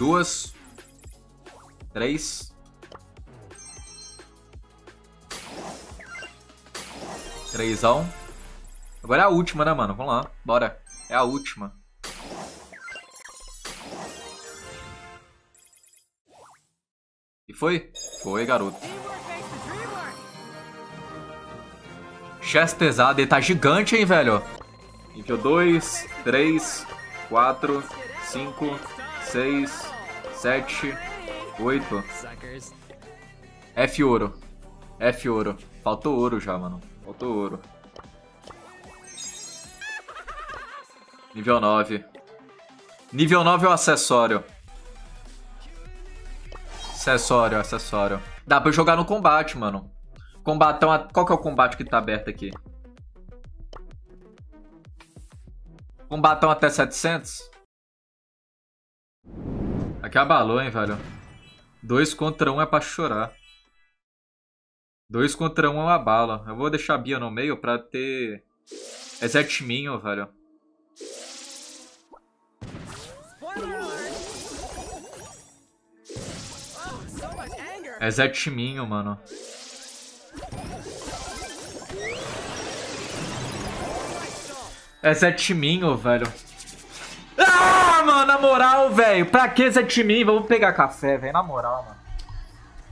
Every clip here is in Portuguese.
Duas. Três. Trêsão. Agora é a última, né, mano? Vamos lá. Bora. É a última. E foi? Foi, garoto. Chest pesado. Ele tá gigante, hein, velho? Nível 2, 3, 4, 5, 6, 7, 8. F ouro. F ouro. Faltou ouro já, mano. Faltou ouro. Nível 9. Nível 9 é o acessório. Acessório, acessório. Dá pra jogar no combate, mano. Combatão. Qual que é o combate que tá aberto aqui? Combatão até 700? Aqui abalou, hein, velho. 2 contra 1 um é pra chorar. 2 contra 1 um é uma bala. Eu vou deixar a Bia no meio pra ter... Exertiminho, velho. É Zé Timinho, mano. É Zé Timinho, velho. Mano, na moral, velho. Pra que Zé Timinho? Vamos pegar café, velho. Na moral, mano.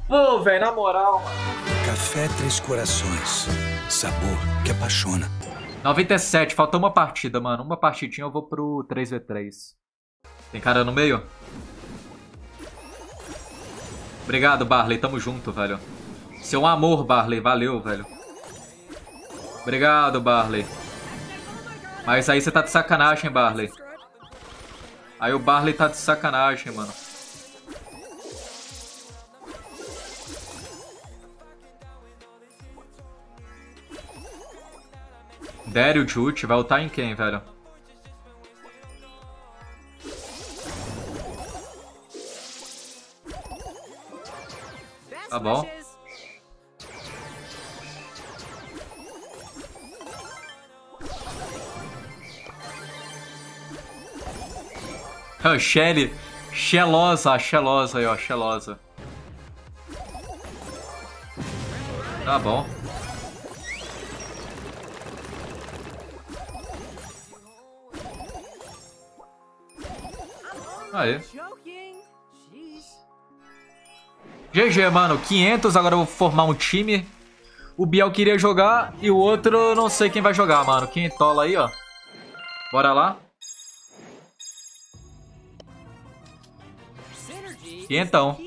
Pô, velho, na moral, mano. Café Três Corações. Sabor que apaixona. 97, faltou uma partida, mano. Uma partidinha eu vou pro 3v3. Tem cara no meio? Obrigado, Barley. Tamo junto, velho. Seu amor, Barley. Valeu, velho. Obrigado, Barley. Mas aí você tá de sacanagem, Barley. Aí o Barley tá de sacanagem, mano. Daryl Jute vai lutar em quem, velho? Tá bom. Shelly. Xelosa, Xelosa aí, ó, Xelosa. Tá bom. Aí. GG, mano. 500, agora eu vou formar um time. O Biel queria jogar e o outro não sei quem vai jogar, mano. Quem tola aí, ó. Bora lá. E então?